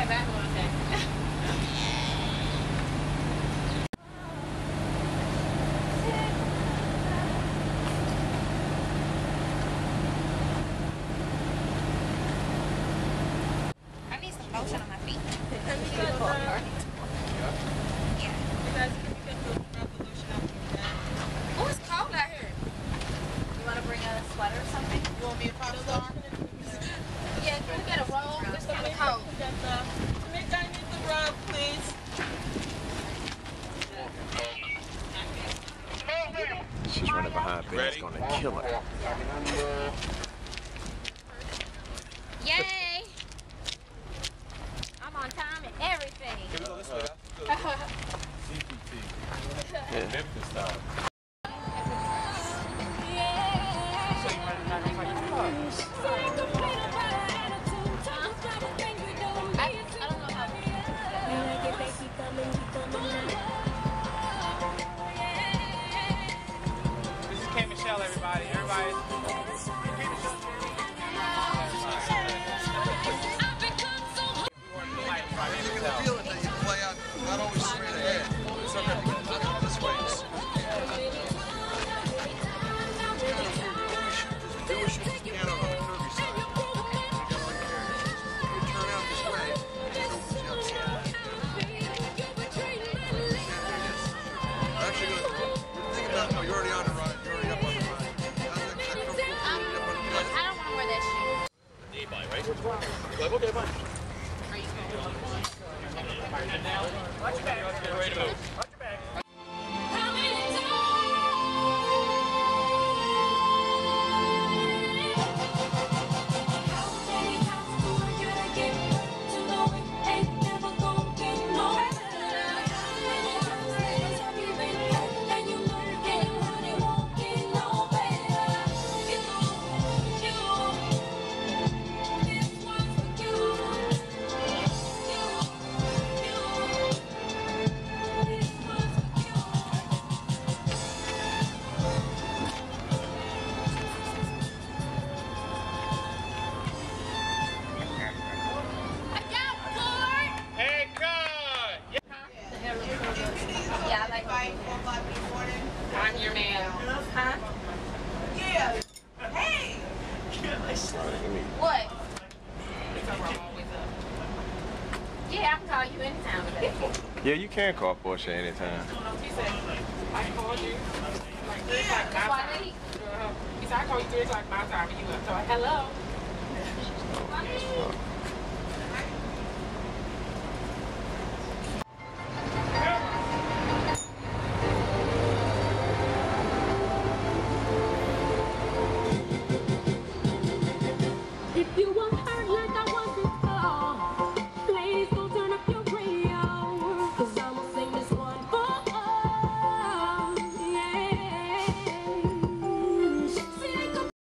I need some a. Lotion on my feet. She's running behind Ben. It's gonna kill her. Yay! I'm on time and everything. Memphis style. Michelle, everybody. Everybody. Hey, call you anytime today. Yeah, you can call Portia anytime. He said, I called you. Like, three o'clock my Why time. late? Uh, He said, I called you three o'clock my time and you up. So, hello.